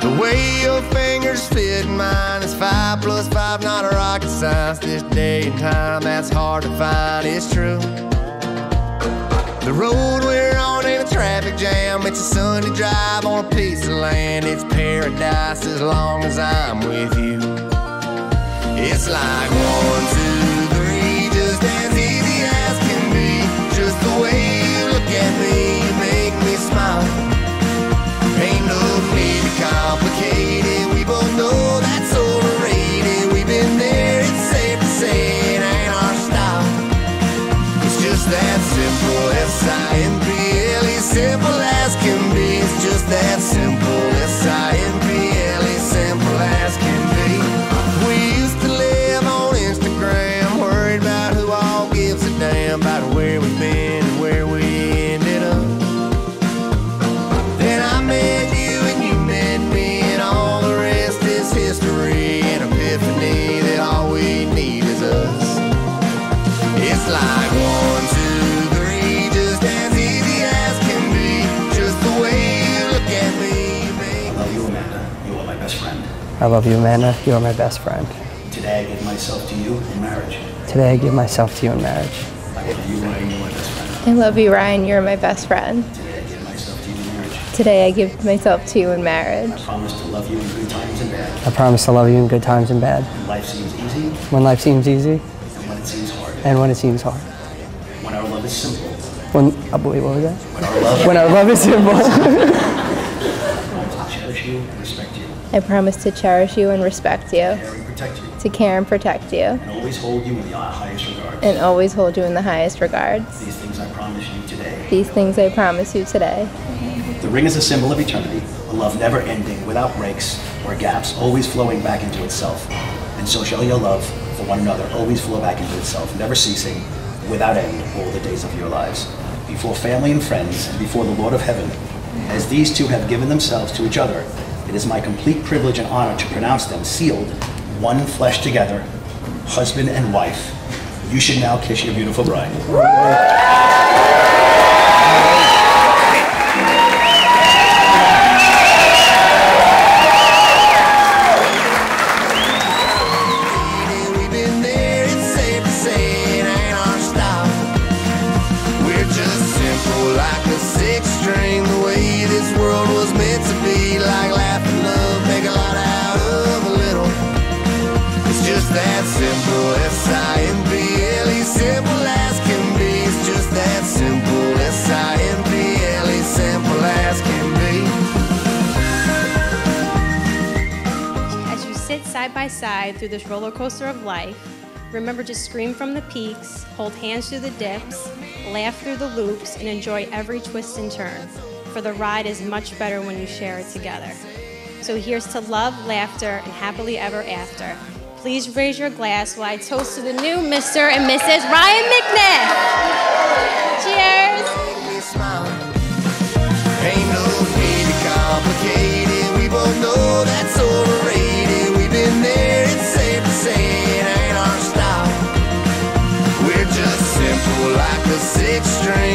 The way your fingers fit in mine is five plus five, not a rocket science. This day and time, that's hard to find, it's true. The road we're on ain't a traffic jam, it's a Sunday drive on a piece of land. It's paradise as long as I'm with you. It's like one, two, I love you, Amanda. You are my best friend. Today I give myself to you in marriage. Today I give myself to you in marriage. I love you, Ryan. You're my best friend. I love you, Ryan. You're my best friend. Today I give myself to you in marriage. Today I give myself to you in marriage. I promise to love you in good times and bad. I promise to love you in good times and bad. When life seems easy When life seems easy and when it seems hard. and when it seems hard. When our love is simple. When, uh, wait, what was that? When our love When our love is simple. I cherish you and respect you. I promise to cherish you and respect you, Care and protect you. to care and protect you, And always hold you in the highest regards. and always hold you in the highest regards. These things I promise you today. These things I promise you today. The ring is a symbol of eternity, a love never ending, without breaks or gaps, always flowing back into itself. And so shall your love for one another always flow back into itself, never ceasing, without end, all the days of your lives. Before family and friends, and before the Lord of heaven, as these two have given themselves to each other, it is my complete privilege and honor to pronounce them sealed, one flesh together, husband and wife. You should now kiss your beautiful bride. Side by side through this roller coaster of life, remember to scream from the peaks, hold hands through the dips, laugh through the loops, and enjoy every twist and turn. For the ride is much better when you share it together. So here's to love, laughter, and happily ever after. Please raise your glass while I toast to the new Mr. and Mrs. Ryan McNiff. Cheers. Six string,